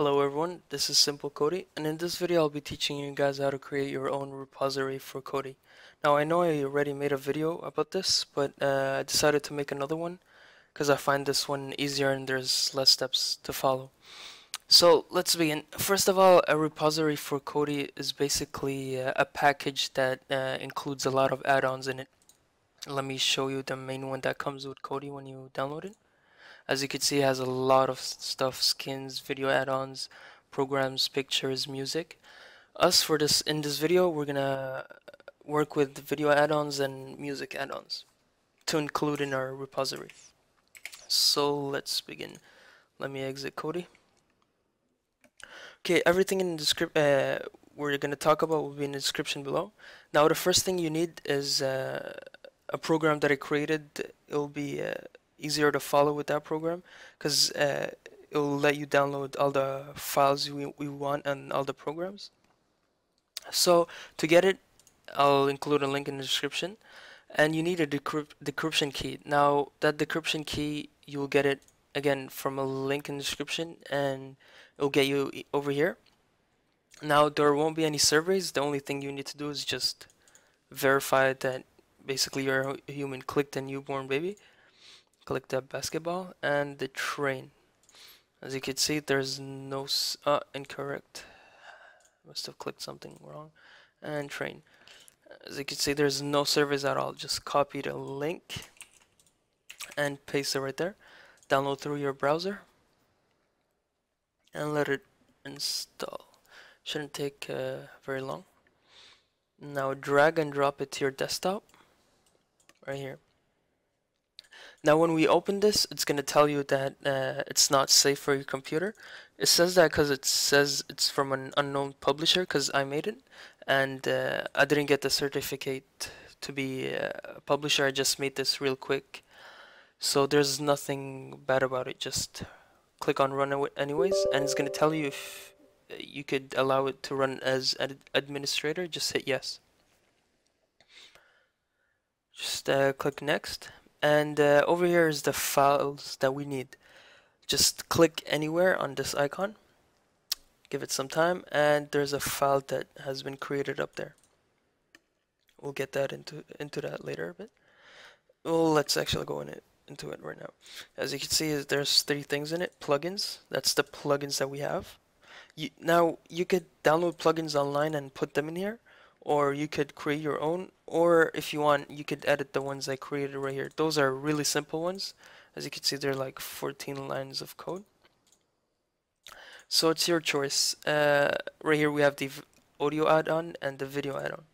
Hello everyone, this is Simple Kodi, and in this video I'll be teaching you guys how to create your own repository for Kodi. Now I know I already made a video about this, but uh, I decided to make another one because I find this one easier and there's less steps to follow. So let's begin. First of all, a repository for Kodi is basically uh, a package that uh, includes a lot of add-ons in it. Let me show you the main one that comes with Kodi when you download it. As you can see, it has a lot of stuff, skins, video add-ons, programs, pictures, music. Us, for this in this video, we're gonna work with video add-ons and music add-ons to include in our repository. So let's begin. Let me exit Kodi. Okay, everything in the script uh, we're gonna talk about will be in the description below. Now, the first thing you need is uh, a program that I created. It'll be uh, easier to follow with that program because uh, it will let you download all the files we, we want and all the programs. So to get it, I'll include a link in the description and you need a decrypt decryption key. Now that decryption key, you'll get it again from a link in the description and it'll get you over here. Now there won't be any surveys. The only thing you need to do is just verify that basically you're a human clicked a newborn baby click the basketball and the train. As you can see there's no uh, incorrect. Must have clicked something wrong. And train. As you can see there's no service at all. Just copy the link and paste it right there. Download through your browser and let it install. Shouldn't take uh, very long. Now drag and drop it to your desktop right here now when we open this, it's going to tell you that uh, it's not safe for your computer. It says that because it says it's from an unknown publisher because I made it and uh, I didn't get the certificate to be a publisher. I just made this real quick. So there's nothing bad about it. Just click on run anyways and it's going to tell you if you could allow it to run as ad administrator. Just hit yes. Just uh, click next and uh, over here is the files that we need. Just click anywhere on this icon. Give it some time and there's a file that has been created up there. We'll get that into into that later a bit. Well let's actually go in it into it right now. As you can see there's three things in it. Plugins. That's the plugins that we have. You, now you could download plugins online and put them in here or you could create your own or if you want you could edit the ones I created right here. Those are really simple ones. As you can see they're like 14 lines of code. So it's your choice. Uh, right here we have the audio add-on and the video add-on.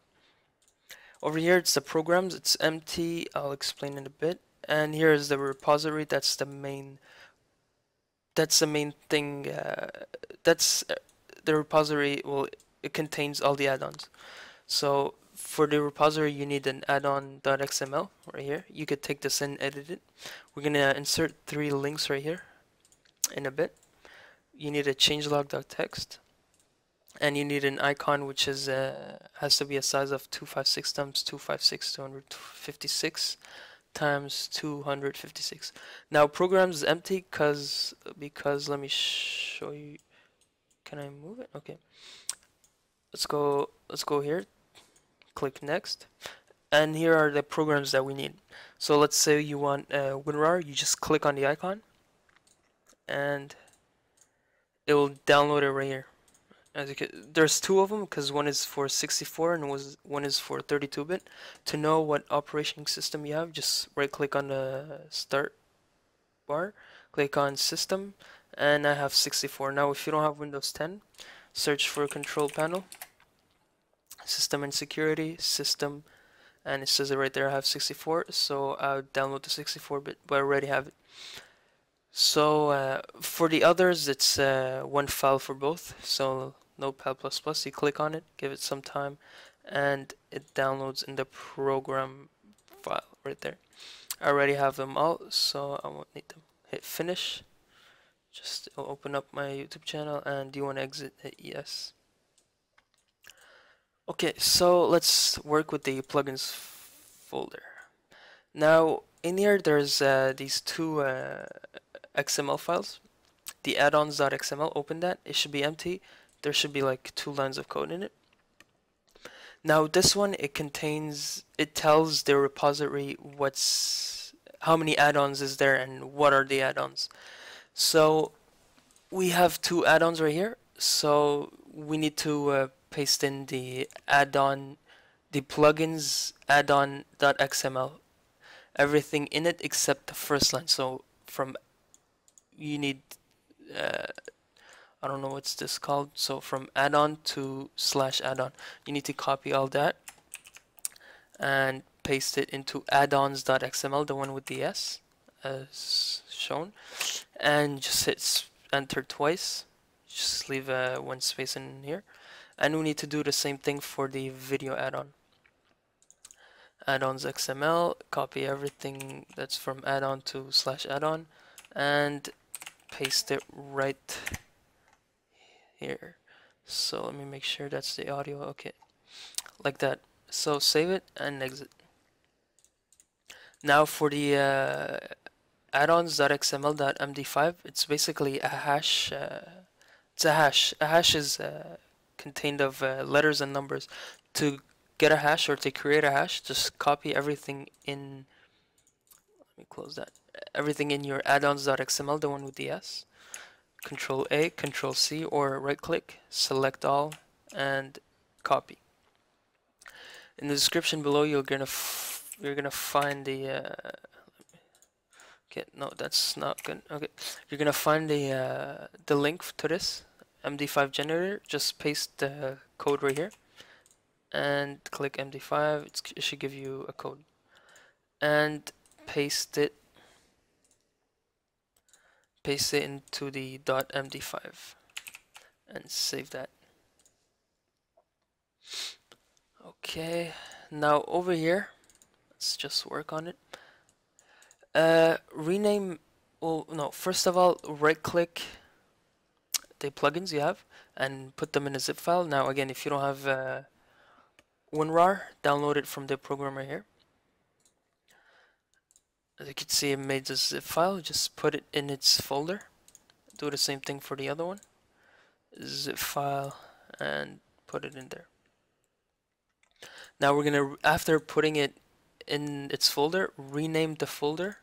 Over here it's the programs. It's empty. I'll explain in a bit. And here is the repository. That's the main that's the main thing uh, that's uh, the repository well it contains all the add-ons so for the repository, you need an add-on.xml right here. You could take this and edit it. We're gonna insert three links right here in a bit. You need a changelog.txt and you need an icon which is uh, has to be a size of 256 times 256 256 times 256 now programs is empty because because let me show you can I move it okay let's go let's go here click next. And here are the programs that we need. So let's say you want uh, WinRAR. You just click on the icon and it will download it right here. As you can, there's two of them because one is for 64 and was one is for 32-bit to know what operating system you have just right click on the start bar click on system and I have 64 now if you don't have Windows 10 search for control panel system and security system and it says it right there I have 64 so I'll download the 64 bit but I already have it. So uh, for the others it's uh, one file for both so notepad++ plus you click on it give it some time and it downloads in the program file right there. I already have them all so I won't need them. Hit finish. Just open up my YouTube channel and do you want to exit? Hit yes Okay, so let's work with the plugins folder. Now, in here there's uh, these two uh, XML files. the addons.xml, open that. It should be empty. There should be like two lines of code in it. Now this one, it contains, it tells the repository what's, how many add-ons is there and what are the add-ons. So we have two add-ons right here. So we need to uh, paste in the add-on, the plugins add-on.xml, everything in it except the first line. So from, you need, uh, I don't know what's this called. So from add-on to slash add-on, you need to copy all that and paste it into addons.xml, the one with the S as shown, and just hit enter twice. Just leave uh, one space in here. And we need to do the same thing for the video add-on. Add-ons XML, copy everything that's from add-on to slash add-on, and paste it right here. So let me make sure that's the audio. Okay, like that. So save it and exit. Now for the uh, addons.xml.md5, it's basically a hash. Uh, it's a hash. A hash is uh, contained of uh, letters and numbers. To get a hash or to create a hash, just copy everything in. Let me close that. Everything in your addons.xml, the one with the S. Control A, Control C, or right click, select all, and copy. In the description below, you're gonna you're gonna find the. Uh, okay, no, that's not good. Okay, you're gonna find the uh, the link to this MD5 generator. Just paste the code right here, and click MD5. It's, it should give you a code, and paste it paste it into the .md5 and save that. Okay, now over here, let's just work on it. Uh, rename, well, no, first of all, right click the plugins you have and put them in a zip file. Now again, if you don't have uh, WinRAR, download it from the program right here. As you can see, it made a zip file. Just put it in its folder. Do the same thing for the other one. Zip file and put it in there. Now we're gonna, after putting it in its folder, rename the folder.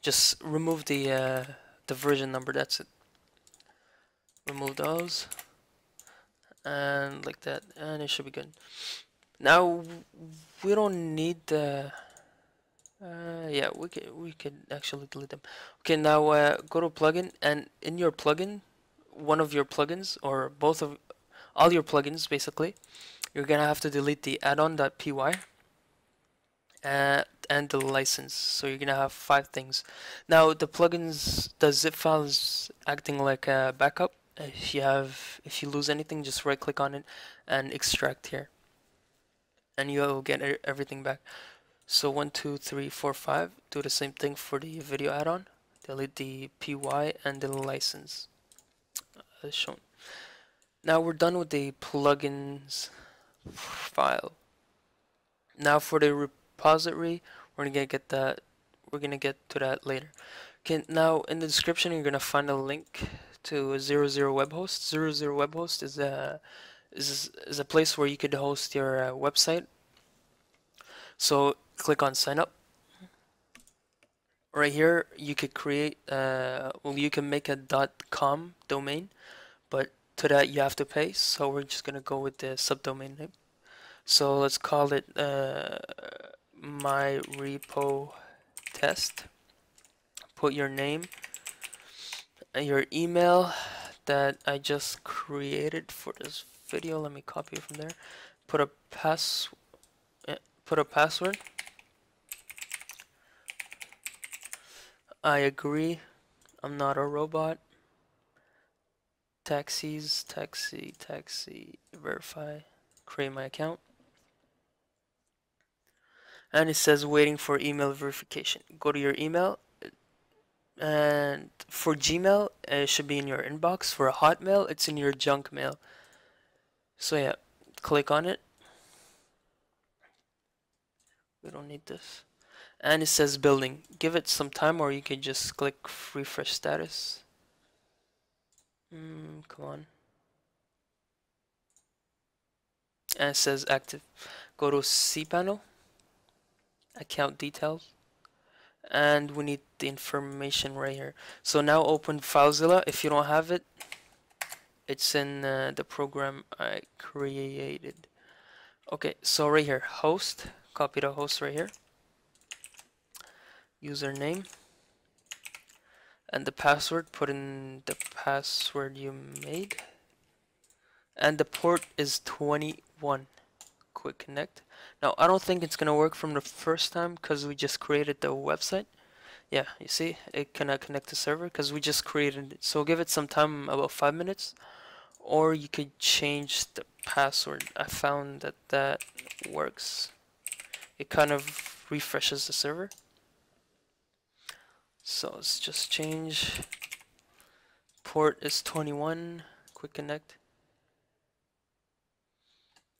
Just remove the uh, the version number. That's it. Remove those, and like that, and it should be good. Now we don't need the. Uh, yeah, we can we can actually delete them. Okay, now uh, go to plugin and in your plugin, one of your plugins or both of all your plugins basically, you're gonna have to delete the addon.py uh, and the license. So you're gonna have five things. Now the plugins, the zip file is acting like a backup. If you have, if you lose anything, just right click on it and extract here, and you'll get everything back. So one, two, three, four, five. Do the same thing for the video add-on. Delete the py and the license uh, as shown. Now we're done with the plugins file. Now for the repository, we're gonna get that. We're gonna get to that later. Okay. Now in the description, you're gonna find a link to zero zero web host. Zero zero web host is a is is a place where you could host your uh, website. So click on sign up right here you could create uh, well you can make a dot .com domain but to that you have to pay so we're just gonna go with the subdomain name so let's call it uh, my repo test put your name your email that I just created for this video let me copy it from there put a pass eh, put a password I agree. I'm not a robot. Taxis, taxi, taxi, verify, create my account. And it says waiting for email verification. Go to your email. And for Gmail, it should be in your inbox. For Hotmail, it's in your junk mail. So yeah, click on it. We don't need this and it says building give it some time or you can just click refresh status Mm, come on. And it says active. Go to cPanel, account details, and we need the information right here. So now open FileZilla. If you don't have it, it's in uh, the program I created. Okay, so right here, host, copy the host right here. Username and the password, put in the password you made. And the port is 21. Quick connect. Now, I don't think it's going to work from the first time because we just created the website. Yeah, you see, it cannot connect to server because we just created it. So give it some time, about 5 minutes. Or you could change the password. I found that that works. It kind of refreshes the server. So let's just change. Port is 21. Quick connect.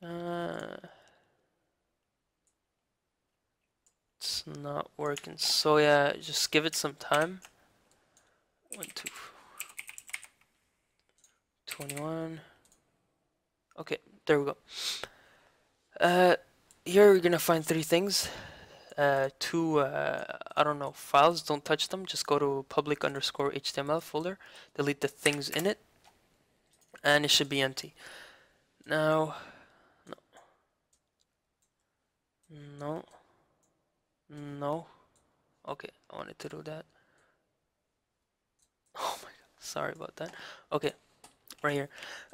Uh, it's not working. So yeah, just give it some time. One, two, 21. Okay, there we go. Uh, here you're gonna find three things uh, two, uh, I don't know, files, don't touch them, just go to public underscore HTML folder, delete the things in it, and it should be empty. Now, no, no, no, okay, I wanted to do that. Oh my god, sorry about that. Okay, right here.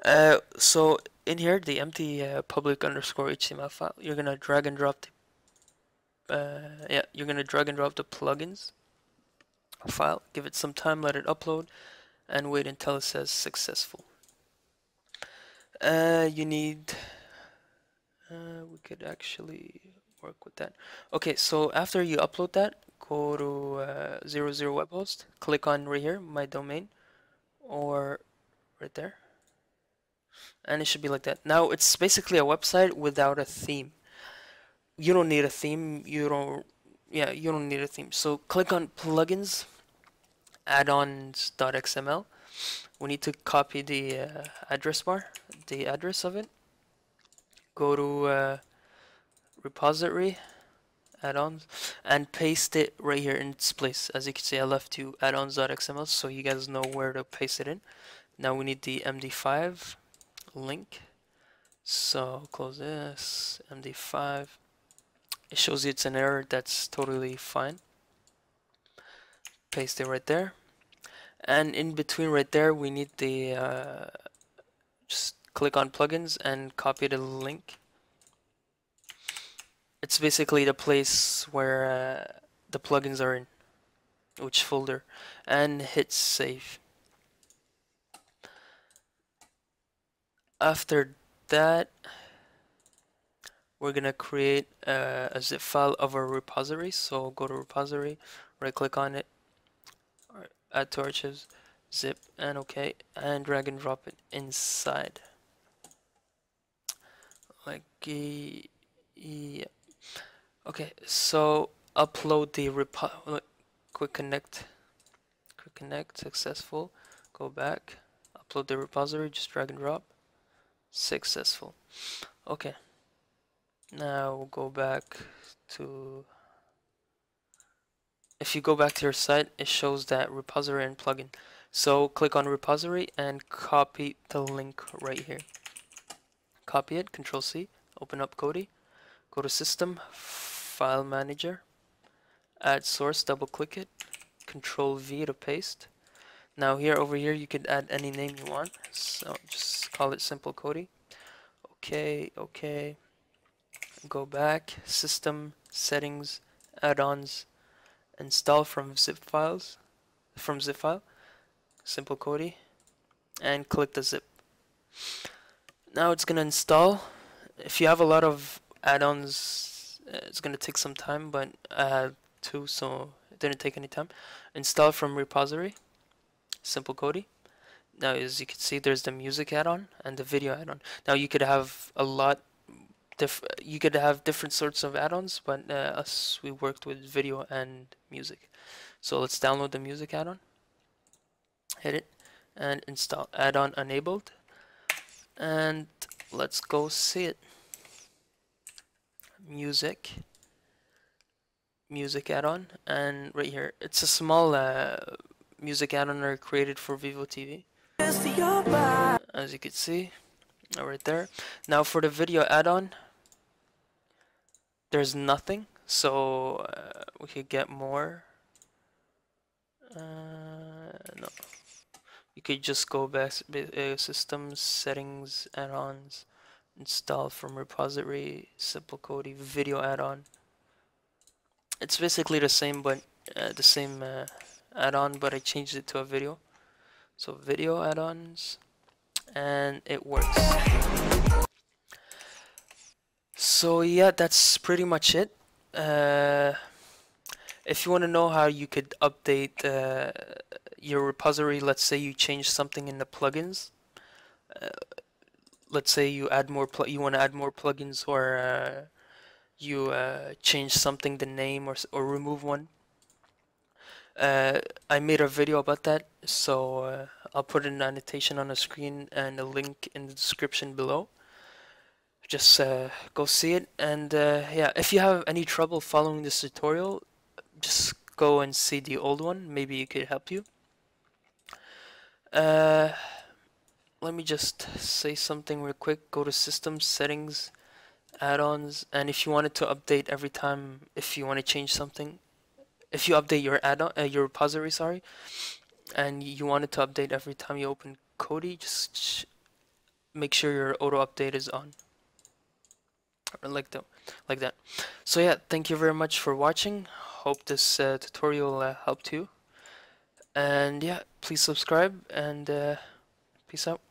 Uh, so in here, the empty uh, public underscore HTML file, you're gonna drag and drop the uh, yeah, you're gonna drag and drop the plugins file, give it some time, let it upload, and wait until it says successful. Uh, you need, uh, we could actually work with that. Okay, so after you upload that, go to uh, 00 web host, click on right here, my domain, or right there, and it should be like that. Now it's basically a website without a theme. You don't need a theme you don't yeah you don't need a theme. So click on plugins add-ons.xml we need to copy the uh, address bar the address of it. Go to uh, repository add-ons and paste it right here in its place. As you can see I left you add-ons.xml so you guys know where to paste it in. Now we need the md5 link. So close this md5 it shows you it's an error that's totally fine. Paste it right there. And in between right there we need the uh, just click on plugins and copy the link it's basically the place where uh, the plugins are in which folder and hit save. After that we're gonna create a, a, zip file of our repository. So go to repository right click on it add to archives zip and okay and drag and drop it inside. Like yeah okay so upload the repo quick connect quick connect successful go back upload the repository just drag and drop successful. Okay now we'll go back to if you go back to your site it shows that repository and plugin. So click on repository and copy the link right here. Copy it control C open up Kodi go to system file manager. Add source double click it. Control V to paste. Now here over here you could add any name you want. So just call it simple Kodi. okay okay go back, system, settings, add-ons, install from zip files, from zip file, simple Kodi, and click the zip. Now it's gonna install. If you have a lot of add-ons, it's gonna take some time, but I had two, so it didn't take any time. Install from repository, simple Kodi. Now as you can see, there's the music add-on and the video add-on. Now you could have a lot Dif you could have different sorts of add-ons, but uh, us we worked with video and music. So let's download the music add-on. Hit it, and install add-on enabled and let's go see it music music add-on and right here it's a small uh, music add-on created for Vivo TV as you can see right there. Now for the video add-on there's nothing so uh, we could get more. Uh, no. You could just go back uh, systems settings add-ons install from repository simple Kodi video add-on. It's basically the same but uh, the same uh, add-on but I changed it to a video. So video add-ons and it works. So yeah that's pretty much it. Uh, if you want to know how you could update uh, your repository let's say you change something in the plugins uh, let's say you add more you want to add more plugins or uh, you uh, change something the name or, or remove one. Uh, I made a video about that so uh, I'll put an annotation on the screen and a link in the description below. Just uh, go see it and uh, yeah if you have any trouble following this tutorial just go and see the old one. Maybe it could help you. Uh, let me just say something real quick. Go to system settings add-ons and if you wanted to update every time if you want to change something if you update your add-on uh, your repository sorry and you wanted to update every time you open Kodi just make sure your auto update is on. Like that like that. So yeah thank you very much for watching. Hope this uh, tutorial uh, helped you. And yeah please subscribe and uh, peace out